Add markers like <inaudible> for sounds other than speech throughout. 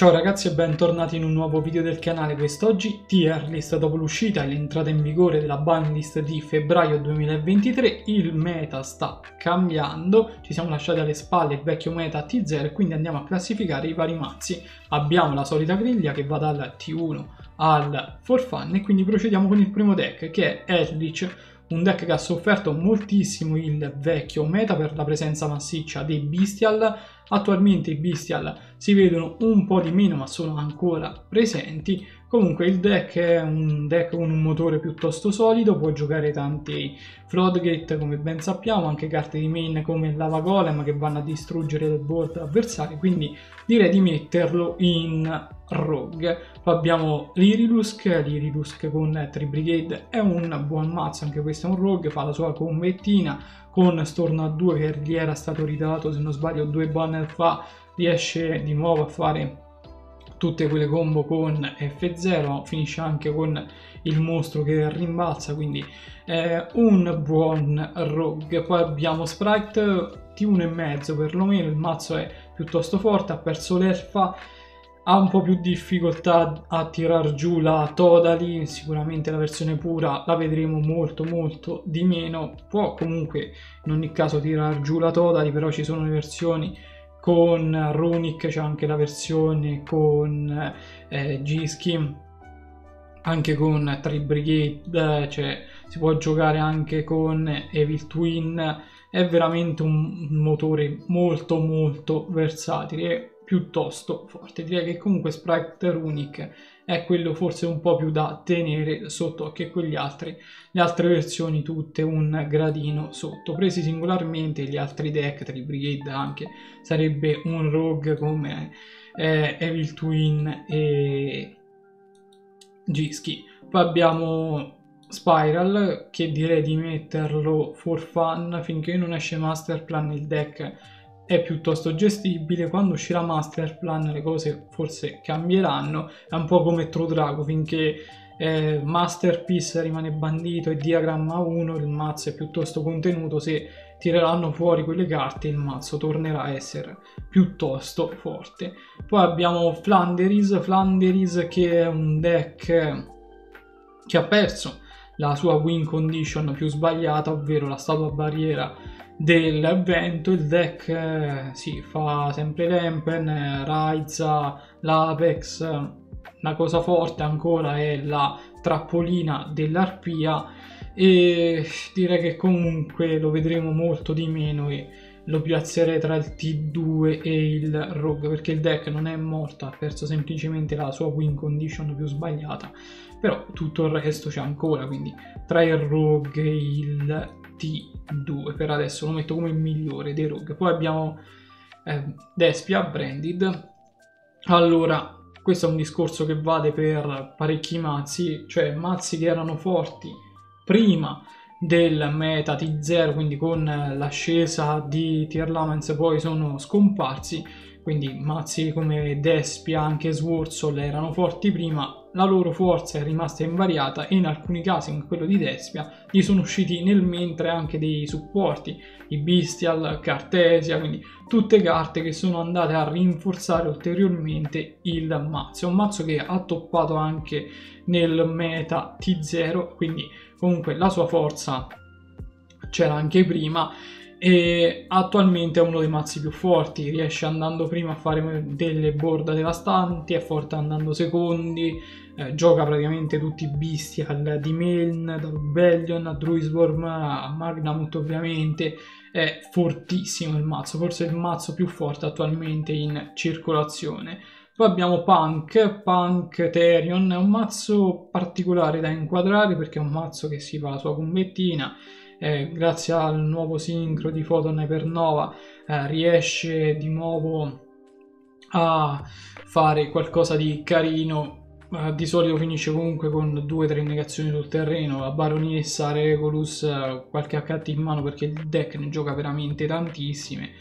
Ciao ragazzi e bentornati in un nuovo video del canale. Quest'oggi tier list dopo l'uscita e l'entrata in vigore della ban list di febbraio 2023. Il meta sta cambiando, ci siamo lasciati alle spalle il vecchio meta T0 e quindi andiamo a classificare i vari mazzi. Abbiamo la solita griglia che va dal T1 al For Fun e quindi procediamo con il primo deck che è Eldritch un deck che ha sofferto moltissimo il vecchio meta per la presenza massiccia dei Bestial. Attualmente i Bestial si vedono un po' di meno ma sono ancora presenti. Comunque il deck è un deck con un motore piuttosto solido, può giocare tanti Floodgate come ben sappiamo, anche carte di main come Lava Golem che vanno a distruggere le board avversarie, quindi direi di metterlo in Rogue. Poi abbiamo l'Irilusk, l'Irilusk con Tri Brigade è un buon mazzo, anche questo è un Rogue, fa la sua convettina con Storno a 2 che gli era stato ridato se non sbaglio due banner fa, riesce di nuovo a fare tutte quelle combo con F0, finisce anche con il mostro che rimbalza, quindi è un buon rogue. Poi abbiamo Sprite T1 e mezzo perlomeno, il mazzo è piuttosto forte, ha perso l'elfa, ha un po' più difficoltà a tirar giù la Totally, sicuramente la versione pura la vedremo molto molto di meno, può comunque in ogni caso tirar giù la Totally, però ci sono le versioni con Runic c'è anche la versione con eh, G-Skim anche con Tri Brigade cioè si può giocare anche con Evil Twin. È veramente un motore molto molto versatile piuttosto forte. Direi che comunque Sprite Runic è quello forse un po' più da tenere sotto occhio e quegli altri, le altre versioni tutte un gradino sotto. Presi singolarmente gli altri deck, tra Brigade anche, sarebbe un Rogue come eh, Evil Twin e Gisky. Poi abbiamo Spiral che direi di metterlo for fun finché non esce Master Plan il deck è piuttosto gestibile, quando uscirà Masterplan le cose forse cambieranno, è un po' come True Drago, finché eh, Masterpiece rimane bandito e Diagramma 1 il mazzo è piuttosto contenuto, se tireranno fuori quelle carte il mazzo tornerà a essere piuttosto forte. Poi abbiamo Flanderis, Flanderis che è un deck che ha perso la sua win condition più sbagliata, ovvero la statua barriera dell'evento il deck eh, sì, fa sempre l'Empen, Raiza, l'Apex, la cosa forte ancora è la trappolina dell'arpia e direi che comunque lo vedremo molto di meno e lo piazzerei tra il T2 e il Rogue perché il deck non è morto, ha perso semplicemente la sua win condition più sbagliata però tutto il resto c'è ancora quindi tra il Rogue e il T2 per adesso lo metto come migliore dei rogue. Poi abbiamo eh, Despia Branded. Allora questo è un discorso che vale per parecchi mazzi cioè mazzi che erano forti prima del meta T0 quindi con l'ascesa di Tier Lamens poi sono scomparsi quindi mazzi come Despia, anche Swarzol erano forti prima, la loro forza è rimasta invariata e in alcuni casi, come quello di Despia, gli sono usciti nel mentre anche dei supporti, i Bestial, Cartesia, quindi tutte carte che sono andate a rinforzare ulteriormente il mazzo. Un mazzo che ha toppato anche nel meta T0, quindi comunque la sua forza c'era anche prima e attualmente è uno dei mazzi più forti, riesce andando prima a fare delle board devastanti, è forte andando secondi, eh, gioca praticamente tutti i bestial di Meln, da Rebellion a Druisworm a Magnamut ovviamente, è fortissimo il mazzo, forse il mazzo più forte attualmente in circolazione. Poi abbiamo Punk, Punk Therion, è un mazzo particolare da inquadrare perché è un mazzo che si fa la sua commettina, eh, grazie al nuovo sincro di Photon Hypernova eh, riesce di nuovo a fare qualcosa di carino Uh, di solito finisce comunque con due o tre negazioni sul terreno, la baronessa, Regulus, uh, qualche HT in mano perché il deck ne gioca veramente tantissime.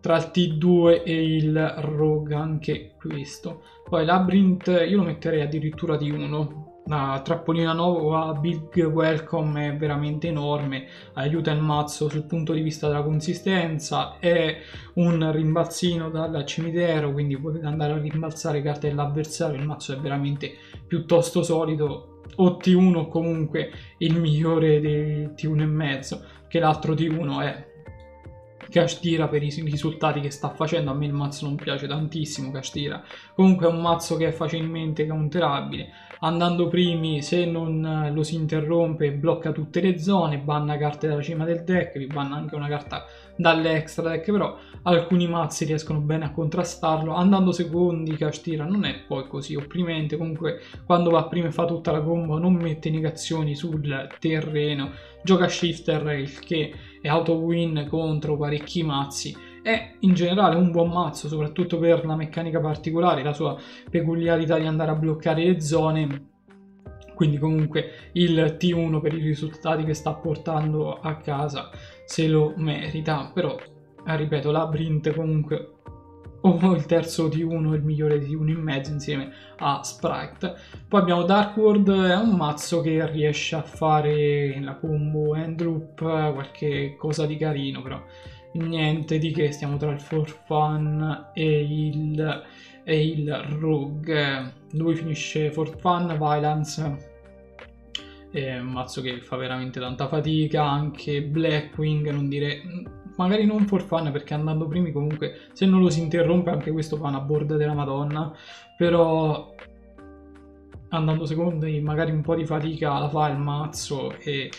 Tra il T2 e il Rogue anche questo. Poi Labyrinth io lo metterei addirittura di 1 la trappolina nuova Big Welcome è veramente enorme, aiuta il mazzo sul punto di vista della consistenza, è un rimbalzino dal cimitero, quindi potete andare a rimbalzare carte dell'avversario, il mazzo è veramente piuttosto solido, o T1 o comunque il migliore dei T1 e mezzo, che l'altro T1 è Kashtira per i risultati che sta facendo. A me il mazzo non piace tantissimo, Kashtira. Comunque è un mazzo che è facilmente counterabile. Andando primi, se non lo si interrompe, blocca tutte le zone, banna carte dalla cima del deck, vi banna anche una carta dall'extra deck, però alcuni mazzi riescono bene a contrastarlo. Andando secondi, Kashtira non è poi così opprimente. Comunque, quando va prima e fa tutta la combo, non mette negazioni sul terreno. Gioca shifter, il che è auto win contro parecchi mazzi è in generale un buon mazzo soprattutto per la meccanica particolare la sua peculiarità di andare a bloccare le zone. Quindi comunque il T1 per i risultati che sta portando a casa se lo merita. Però eh, ripeto la Brint comunque o il terzo T1 il migliore T1 in mezzo insieme a Sprite. Poi abbiamo Dark World è un mazzo che riesce a fare la combo end loop qualche cosa di carino però niente di che stiamo tra il for fun e il, e il rogue lui finisce for fun violence. È un mazzo che fa veramente tanta fatica anche Blackwing non dire magari non for fun perché andando primi comunque se non lo si interrompe anche questo fa una board della madonna. Però andando secondi magari un po' di fatica la fa il mazzo e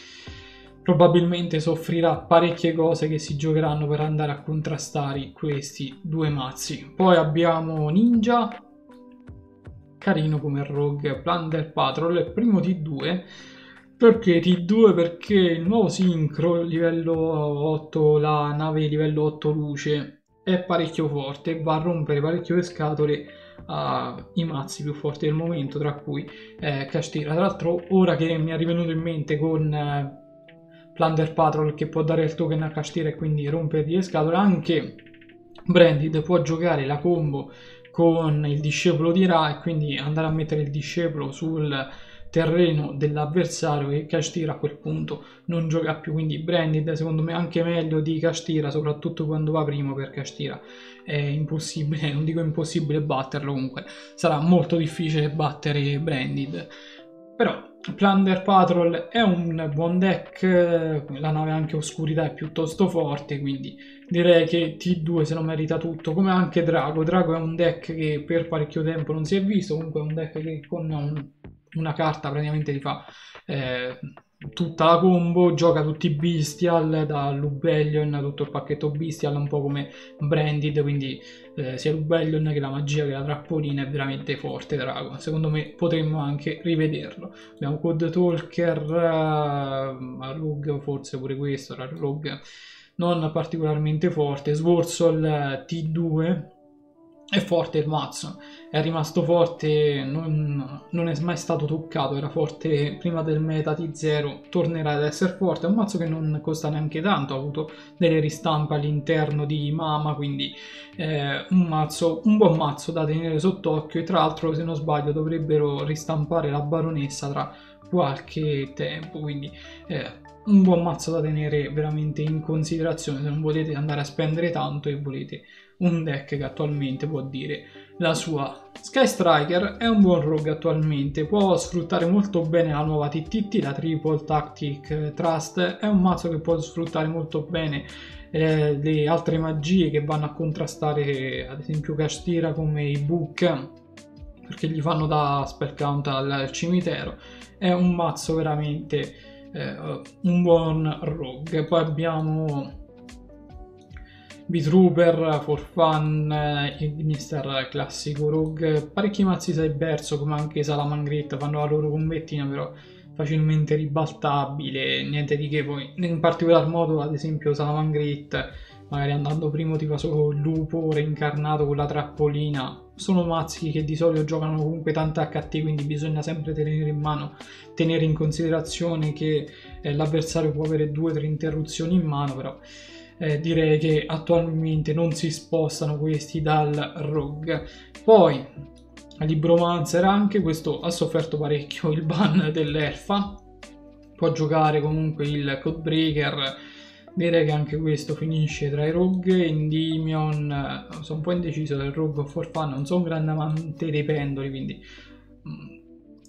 probabilmente soffrirà parecchie cose che si giocheranno per andare a contrastare questi due mazzi poi abbiamo Ninja carino come Rogue Plunder Patrol primo di due perché T2? Perché il nuovo sincro livello 8, la nave livello 8 luce, è parecchio forte, va a rompere parecchio le scatole ai mazzi più forti del momento, tra cui eh, Kashtira. Tra l'altro, ora che mi è rivenuto in mente con eh, Plunder Patrol che può dare il token a Kashtira e quindi rompergli le scatole, anche Branded può giocare la combo con il discepolo di Ra e quindi andare a mettere il discepolo sul terreno dell'avversario e Kashtira a quel punto non gioca più. Quindi Branded secondo me anche meglio di Kashtira soprattutto quando va primo per Kashtira è impossibile <laughs> non dico impossibile batterlo comunque sarà molto difficile battere Branded però Plunder Patrol è un buon deck, la nave anche oscurità è piuttosto forte, quindi direi che T2 se lo merita tutto, come anche Drago. Drago è un deck che per parecchio tempo non si è visto, comunque è un deck che con un una carta praticamente ti fa eh, tutta la combo, gioca tutti i Bestial, da Lubellion, tutto il pacchetto Bestial, un po' come Branded, quindi eh, sia Lubellion che la magia che la trappolina è veramente forte Drago. Secondo me potremmo anche rivederlo. Abbiamo Code Talker, uh, Rogue, forse pure questo, Rogue non particolarmente forte, Svorsol T2 è forte il mazzo, è rimasto forte, non, non, è mai stato toccato, era forte prima del meta T0, tornerà ad essere forte, è un mazzo che non costa neanche tanto, ha avuto delle ristampe all'interno di Mama, quindi eh, un, mazzo, un buon mazzo da tenere sott'occhio. E tra l'altro se non sbaglio dovrebbero ristampare la baronessa tra qualche tempo, quindi eh, un buon mazzo da tenere veramente in considerazione se non volete andare a spendere tanto e volete un deck che attualmente può dire la sua. Sky Striker è un buon rogue attualmente, può sfruttare molto bene la nuova TTT, la Triple Tactic Trust, è un mazzo che può sfruttare molto bene eh, le altre magie che vanno a contrastare ad esempio Kashtira come i Book perché gli fanno da spell count al cimitero è un mazzo veramente eh, un buon rogue poi abbiamo B-Trooper, For Fun, eh, Mister Classico Rogue, parecchi mazzi Cyberso come anche Salamangrit fanno la loro combattina però facilmente ribaltabile, niente di che poi in particolar modo ad esempio Salamangrit magari andando primo ti fa solo il lupo reincarnato con la trappolina sono mazzi che di solito giocano comunque tanto HT quindi bisogna sempre tenere in mano tenere in considerazione che eh, l'avversario può avere due o tre interruzioni in mano però eh, direi che attualmente non si spostano questi dal rogue. Poi Libromancer anche, questo ha sofferto parecchio il ban dell'Elfa, può giocare comunque il Codebreaker, direi che anche questo finisce tra i Rogue, Endymion, sono un po' indeciso del Rogue for Fun, non sono un grande amante dei pendoli, quindi mm,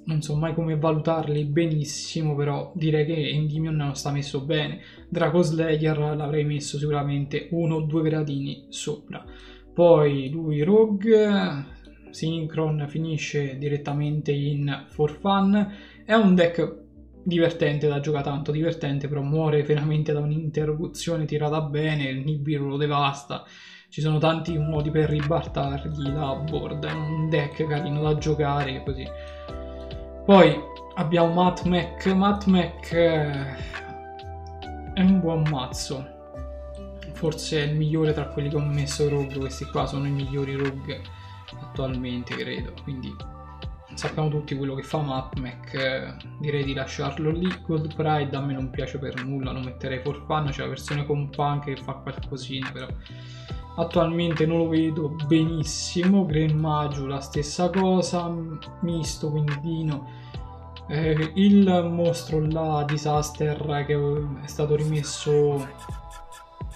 non so mai come valutarli benissimo, però direi che Endymion non sta messo bene. Draco Slayer l'avrei messo sicuramente uno o due gradini sopra. Poi lui Rogue, Synchron finisce direttamente in For Fun, è un deck divertente da giocare tanto divertente però muore veramente da un'interruzione tirata bene il Nibiru lo devasta ci sono tanti modi per ribaltargli la board è un deck carino da giocare così poi abbiamo Matmec Matmec eh, è un buon mazzo. Forse è il migliore tra quelli che ho messo rogue. Questi qua sono i migliori rogue attualmente credo. Quindi sappiamo tutti quello che fa Mapmec, eh, direi di lasciarlo lì. Gold Pride a me non piace per nulla, lo metterei for fun, c'è la versione con punk che fa qualcosina, però attualmente non lo vedo benissimo. Green Maju la stessa cosa, misto, quindi Dino. Eh, il mostro là, Disaster, che è stato rimesso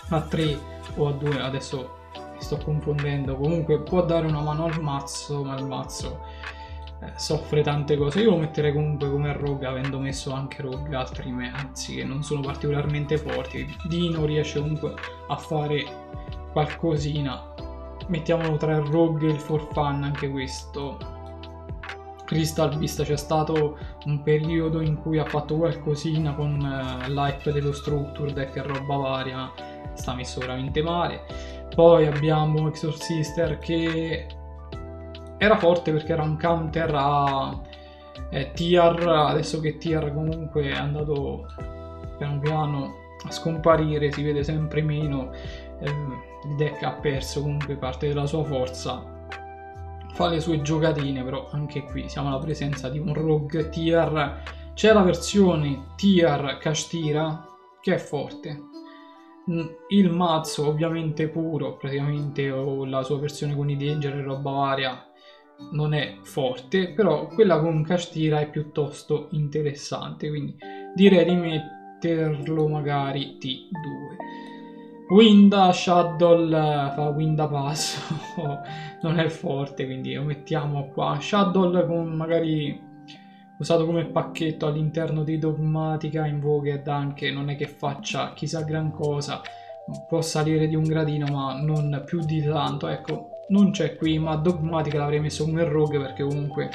a 3 o a 2, adesso mi sto confondendo, comunque può dare una mano al mazzo, ma il mazzo eh, soffre tante cose. Io lo metterei comunque come rogue, avendo messo anche rogue altri mezzi che non sono particolarmente forti. Dino riesce comunque a fare qualcosina. Mettiamolo tra il rogue e il for fun, anche questo. Crystal Beast c'è stato un periodo in cui ha fatto qualcosina con uh, l'hype dello structure deck e roba varia, sta messo veramente male. Poi abbiamo Exorcister che era forte perché era un counter a eh, Tier, adesso che Tier comunque è andato piano piano a scomparire, si vede sempre meno, eh, il deck ha perso comunque parte della sua forza, fa le sue giocatine, però anche qui siamo alla presenza di un rogue Tier, c'è la versione Tier Kashtira che è forte, il mazzo ovviamente puro, praticamente o la sua versione con i danger e roba varia non è forte, però quella con Castira è piuttosto interessante, quindi direi di metterlo magari T2. Winda Shadow fa Winda Pass, <laughs> non è forte, quindi lo mettiamo qua. Shadow con magari usato come pacchetto all'interno di Dogmatica Invoked anche non è che faccia chissà gran cosa, può salire di un gradino ma non più di tanto, ecco non c'è qui, ma Dogmatica l'avrei messo come rogue perché comunque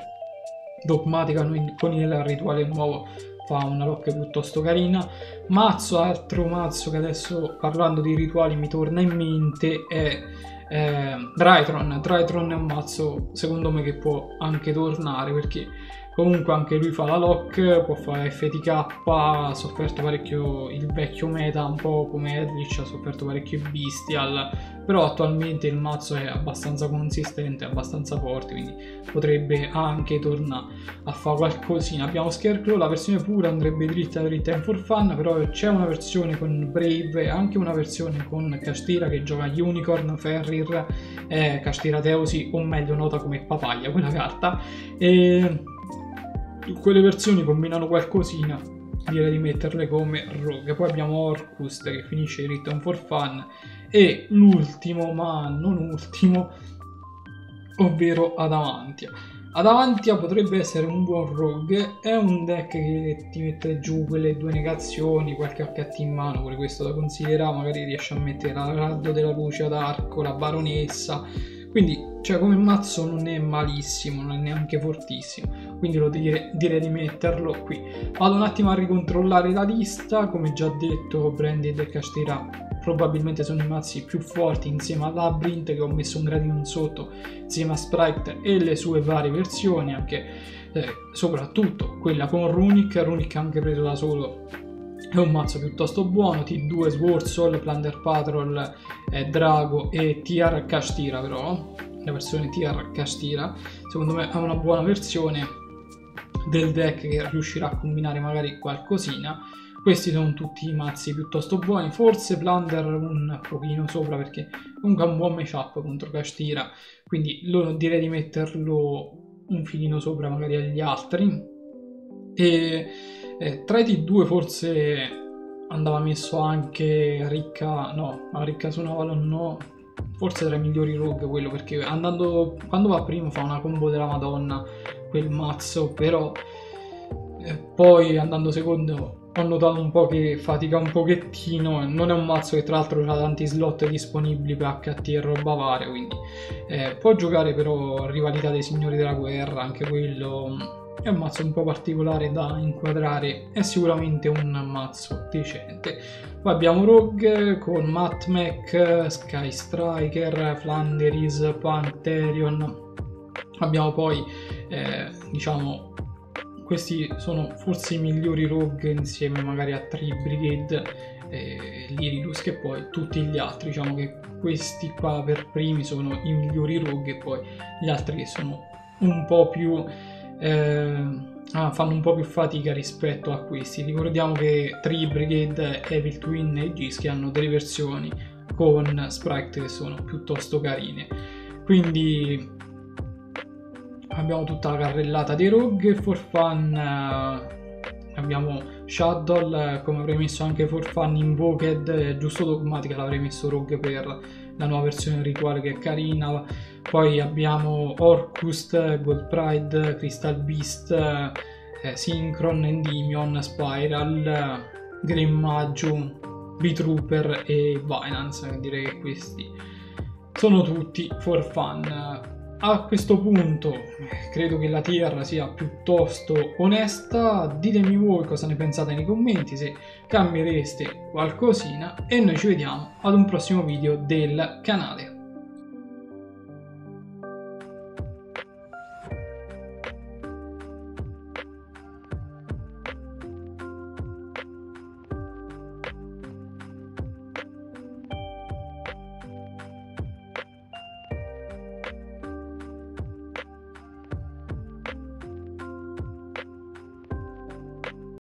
Dogmatica con il rituale nuovo fa una lock piuttosto carina. Mazzo, altro mazzo che adesso parlando di rituali mi torna in mente è eh, Drytron. Drytron è un mazzo secondo me che può anche tornare perché Comunque anche lui fa la lock, può fare FTK, ha sofferto parecchio il vecchio meta, un po' come Edlich ha sofferto parecchio Bestial, però attualmente il mazzo è abbastanza consistente, abbastanza forte, quindi potrebbe anche tornare a fare qualcosina. Abbiamo Scarecrow, la versione pura andrebbe dritta dritta in for fun, però c'è una versione con Brave e anche una versione con Castira che gioca Unicorn, Ferrir e Castira Teusi, o meglio nota come papaglia quella carta. E quelle versioni combinano qualcosina direi di metterle come rogue. Poi abbiamo Orcus che finisce Return for Fun. E l'ultimo ma non ultimo ovvero Adamantia. Adamantia potrebbe essere un buon rogue. È un deck che ti mette giù quelle due negazioni qualche HT in mano pure questo da considerare. Magari riesce a mettere la Raddo della Luce ad arco la Baronessa quindi, cioè, come mazzo non è malissimo, non è neanche fortissimo. Quindi lo dire, direi di metterlo qui. Vado un attimo a ricontrollare la lista. Come già detto, Branded e Castira probabilmente sono i mazzi più forti insieme a Labyrinth che ho messo un gradino in sotto insieme a Sprite e le sue varie versioni anche eh, soprattutto quella con Runic Runic anche preso da solo è un mazzo piuttosto buono, T2 Swarsol, Plunder Patrol, eh, Drago e TR Castira però, la versione TR Castira, secondo me è una buona versione del deck che riuscirà a combinare magari qualcosina. Questi sono tutti i mazzi piuttosto buoni, forse Plunder un pochino sopra perché comunque ha un buon matchup contro Castira, quindi lo, direi di metterlo un filino sopra magari agli altri. E eh, tra i T2 forse andava messo anche Ricca, no, Ricca su Navalon no, forse tra i migliori rogue quello perché andando, quando va primo fa una combo della madonna quel mazzo, però eh, poi andando secondo ho notato un po' che fatica un pochettino, non è un mazzo che tra l'altro ha tanti slot disponibili per HT e roba varia, quindi eh, può giocare però rivalità dei signori della guerra, anche quello è un mazzo un po' particolare da inquadrare, è sicuramente un mazzo decente. Poi abbiamo Rogue con Matmec, Sky Striker, Flanderis, Pantherion. Abbiamo poi, eh, diciamo, questi sono forse i migliori rogue insieme magari a Tree Brigade e Lirillus che poi tutti gli altri diciamo che questi qua per primi sono i migliori rogue e poi gli altri che sono un po' più eh, ah, fanno un po' più fatica rispetto a questi. Ricordiamo che Tree Brigade, Evil Twin e Gischi hanno delle versioni con sprite che sono piuttosto carine. Quindi abbiamo tutta la carrellata dei rogue for fun eh, abbiamo Shadow eh, come avrei messo anche for fun invoked eh, giusto dogmatica l'avrei messo rogue per la nuova versione rituale che è carina poi abbiamo Orcust, Gold Pride, Crystal Beast eh, Synchron, Endymion, Spiral Green Maju, B-Trooper e Binance. Direi che questi sono tutti for fun. A questo punto credo che la tier sia piuttosto onesta, ditemi voi cosa ne pensate nei commenti, se cambiereste qualcosina e noi ci vediamo ad un prossimo video del canale.